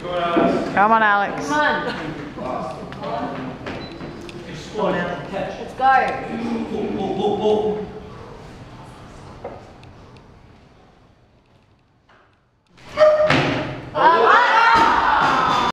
Come on, Alex. Come on. Let's go.